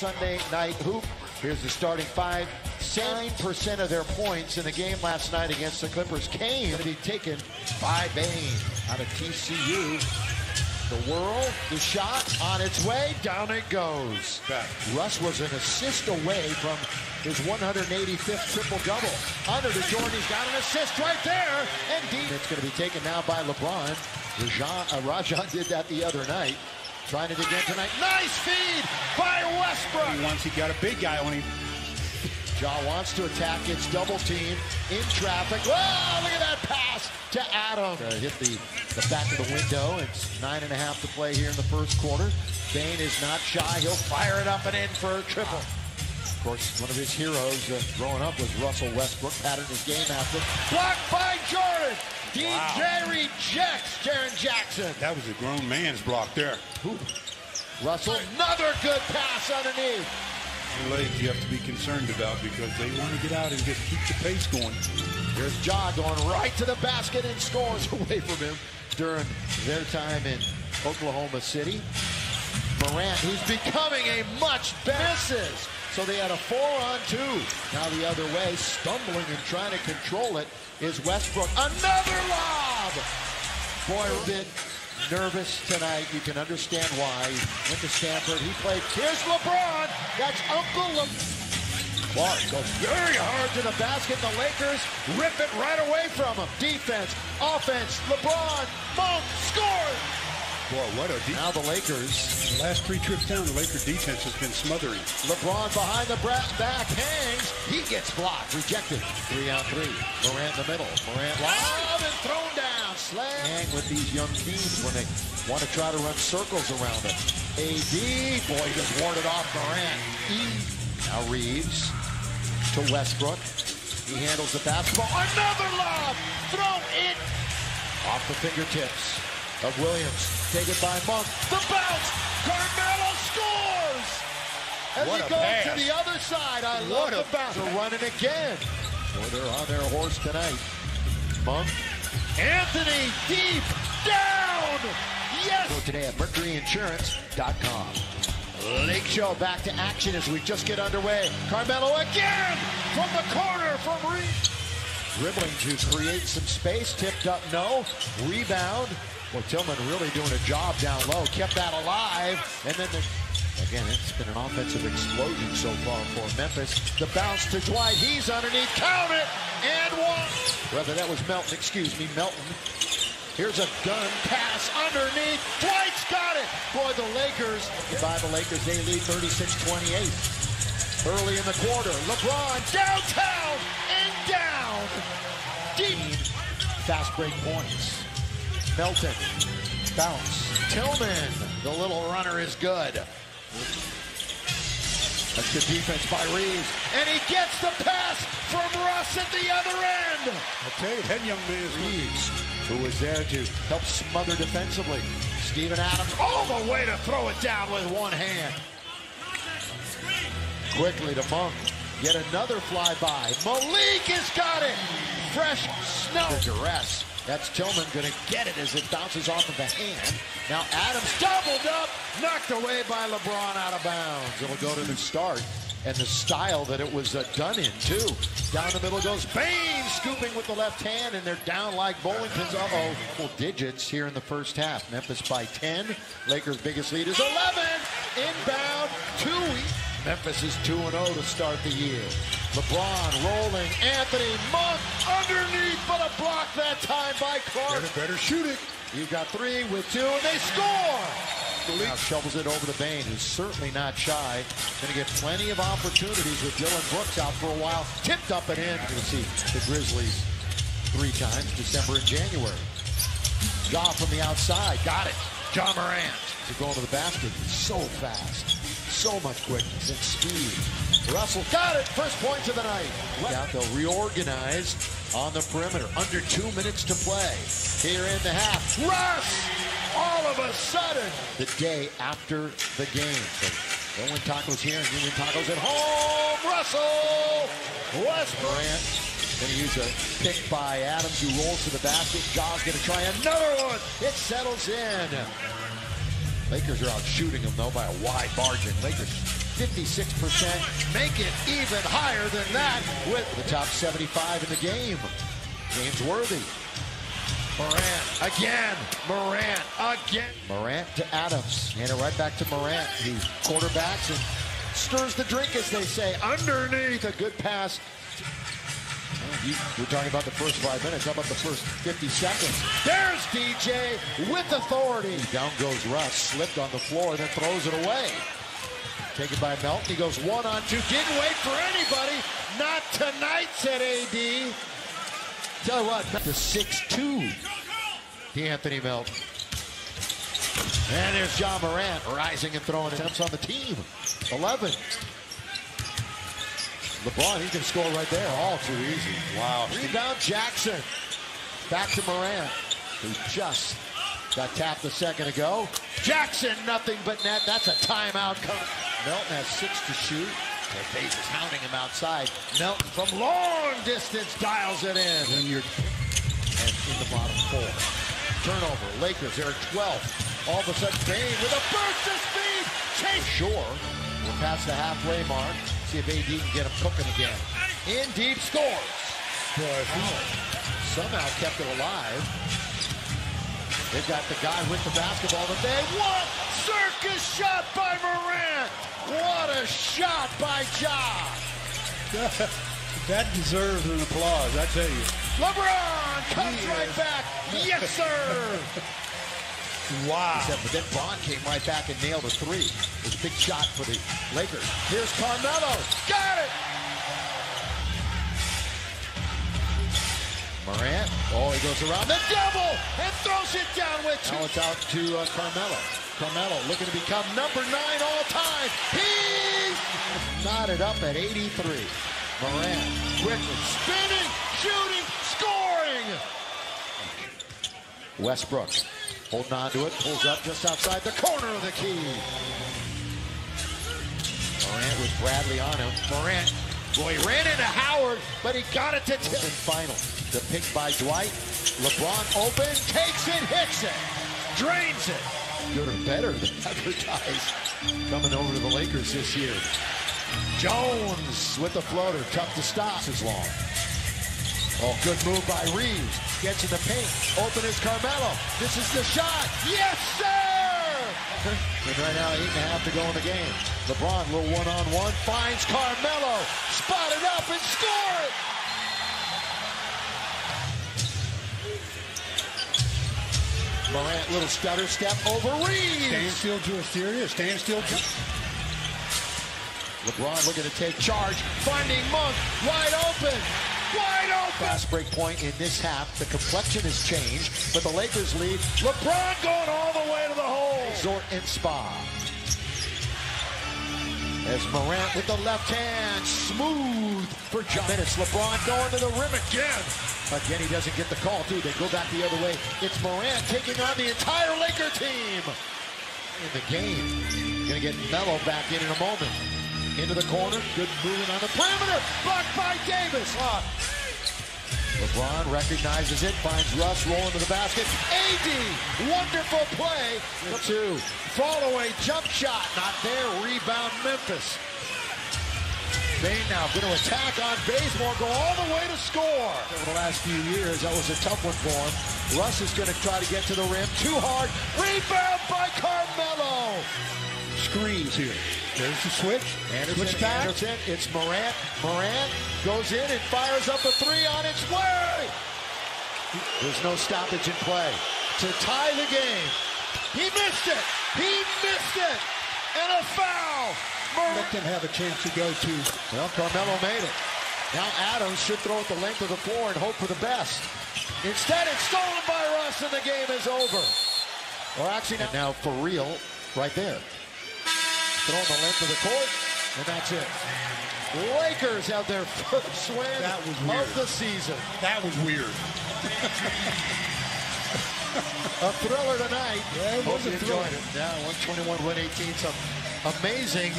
Sunday night hoop. Here's the starting five. 9% of their points in the game last night against the Clippers came to be taken by Bane out of TCU. The whirl, the shot on its way, down it goes. Russ was an assist away from his 185th triple-double. Under to Jordan, he's got an assist right there. And deep. It's going to be taken now by LeBron. Rajon, uh, Rajon did that the other night. Trying it again tonight. Nice feed by Westbrook. Once he got a big guy on him. Ja wants to attack. It's double team in traffic. Whoa, look at that pass to Adam. Uh, hit the, the back of the window. It's nine and a half to play here in the first quarter. Bane is not shy. He'll fire it up and in for a triple. Of course, one of his heroes uh, growing up was Russell Westbrook. Patterned his game after. Blocked by Jordan. DJ wow. rejects Jaren Jackson. That was a grown man's block there. Ooh. Russell, another good pass underneath the legs you have to be concerned about because they want to get out and just keep the pace going. There's Ja going right to the basket and scores away from him during their time in Oklahoma City. Morant, who's becoming a much better. So they had a four on two. Now the other way, stumbling and trying to control it is Westbrook. Another lob! Boy, a bit nervous tonight. You can understand why. He went to Stanford. He played. Here's LeBron. That's Uncle Le Clarke goes very hard to the basket. The Lakers rip it right away from him. Defense, offense, LeBron, Monk, score. Boy, what a deep. Now the Lakers. The last three trips down, the Laker defense has been smothering. LeBron behind the back hangs. He gets blocked, rejected. Three on three. Morant in the middle. Morant lob and thrown down slam. Hang with these young teams when they want to try to run circles around it. AD, boy, just warded off Morant. E. Now Reaves to Westbrook. He handles the basketball. Another lob! Throw it! Off the fingertips of Williams. Taken by Monk. The bounce! Carmelo scores! As what he goes pass. to the other side. I what love the bounce. They're running again. Boy, they're on their horse tonight. Monk Anthony deep down. Yes. Go today at MercuryInsurance.com. Lake Show back to action as we just get underway. Carmelo again from the corner from Reed. Dribbling to create some space. Tipped up, no. Rebound. Well, Tillman really doing a job down low. Kept that alive. And then the Again, it's been an offensive explosion so far for Memphis. The bounce to Dwight. He's underneath. Count it! And one. Rather, that was Melton. Excuse me, Melton. Here's a gun pass underneath. Dwight's got it. Boy, the Lakers. By the Lakers, they lead 36-28. Early in the quarter, LeBron downtown and down. Deep. Fast break points. Melton. Bounce. Tillman. The little runner is good. That's good defense by Reaves. And he gets the pass from Russ at the other end. I tell you, that young man is Reaves, who was there to help smother defensively. Steven Adams all the way to throw it down with one hand. Quickly to Monk. Yet another flyby. Malik has got it. Fresh snow. The Duress. That's Tillman going to get it as it bounces off of the hand. Now Adams doubled up, knocked away by LeBron out of bounds. It'll go to the start and the style that it was uh, done in, too. Down the middle goes Bane, scooping with the left hand, and they're down like bowling pins. Uh-oh. Full digits here in the first half. Memphis by 10. Lakers' biggest lead is 11. Inbound. Memphis is 2-0 to start the year. LeBron rolling. Anthony Monk underneath, but a block that time by Clarke. Better, better shoot it. You got three with two, and they score. Now shovels it over to Bane, who's certainly not shy. Going to get plenty of opportunities with Dillon Brooks out for a while. Tipped up and in. You'll see the Grizzlies three times, December and January. Ja from the outside. Got it. Ja Morant. To go to the basket. So fast so much quickness and speed. Russell got it. First point of the night. Yeah, they'll reorganize on the perimeter. Under two minutes to play here in the half. Russ! All of a sudden, the day after the game. So they'll tacos here and win tacos at home. Russell Westbrook. Going to use a pick by Adams who rolls to the basket. Ja's going to try another one. It settles in. Lakers are out shooting them, though, by a wide margin. Lakers 56%. Make it even higher than that with the top 75 in the game. James Worthy. Morant again. Morant again. Morant to Adams. Hand it right back to Morant. He quarterbacks and stirs the drink, as they say. Underneath a good pass. You, we're talking about the first five minutes. How about the first 50 seconds? There's DJ with authority. Down goes Russ. Slipped on the floor, then throws it away. Taken by Melton. He goes one on two. Didn't wait for anybody. Not tonight, said AD. Tell you what, the 6-2. De'Anthony Melton. And there's Ja Morant rising and throwing attempts on the team. 11. LeBron, he can score right there. All too easy. Wow. Rebound Jackson. Back to Morant, who just got tapped a second ago. Jackson, nothing but net. That's a timeout. Melton has six to shoot. Hayes is hounding him outside. Melton from long distance dials it in. And you're And in the bottom four. Turnover. Lakers, they're at 12. All of a sudden, Bane with a burst of speed. Chase Shore. We're past the halfway mark. See if AD can get him cooking again. In deep scores. boy, Somehow kept it alive. They've got the guy with the basketball that they want. Circus shot by Morant. What a shot by Ja. that deserves an applause, I tell you. LeBron comes right back. Yes, sir. Wow. But then Bond came right back and nailed a three. It was a big shot for the Lakers. Here's Carmelo. Got it. Morant. Oh, he goes around the double and throws it down with two. Now it's out to uh, Carmelo. Carmelo looking to become number nine all time. He's knotted up at 83. Morant quickly spinning, shooting, scoring. Westbrook holding on to it, pulls up just outside the corner of the key. Morant with Bradley on him. Morant, boy, ran into Howard, but he got it to tip. Final, the pick by Dwight. LeBron open, takes it, hits it, drains it. Good or better than advertised. Coming over to the Lakers this year. Jones with the floater, tough to stop. Is long. Oh, good move by Reaves. Gets in the paint. Open is Carmelo. This is the shot. Yes, sir! and right now, eight and a half to go in the game. LeBron, little one-on-one, finds Carmelo. Spotted up and scored! Morant, little stutter step over Reaves. Stand still, Julius. Serious. Stand still. LeBron looking to take charge, finding Monk wide open. Wide open. Fast break point in this half. The complexion has changed, but the Lakers lead. LeBron going all the way to the hole. Resort and Spa. As Morant with the left hand, smooth for John. Minutes. LeBron going to the rim again. Again, he doesn't get the call, too. They go back the other way. It's Morant taking on the entire Laker team in the game. Gonna get Melo back in in a moment. Into the corner. Good movement on the perimeter. Blocked by Davis. Ah. LeBron recognizes it. Finds Russ rolling to the basket. AD. Wonderful play. The two. Fall away jump shot. Not there. Rebound Memphis. Bane now going to attack on Bazemore. Go all the way to score. Over the last few years, that was a tough one for him. Russ is going to try to get to the rim. Too hard. Rebound by Carmelo. Screens here. There's the switch. Anderson, switch back. Anderson, it's Morant. Morant goes in and fires up a three on its way. There's no stoppage in play to tie the game. He missed it. He missed it. And a foul. Let them have a chance to go to. Well, Carmelo made it. Now Adams should throw it the length of the floor and hope for the best. Instead, it's stolen by Russ and the game is over. Or actually, now for real, right there. Throwing the length of the court, and that's it. Lakers have their first win That was weird. of the season. That was weird. A thriller tonight. Yeah, it was Hope you a thriller. enjoyed it. Yeah, 121, 118. Some amazing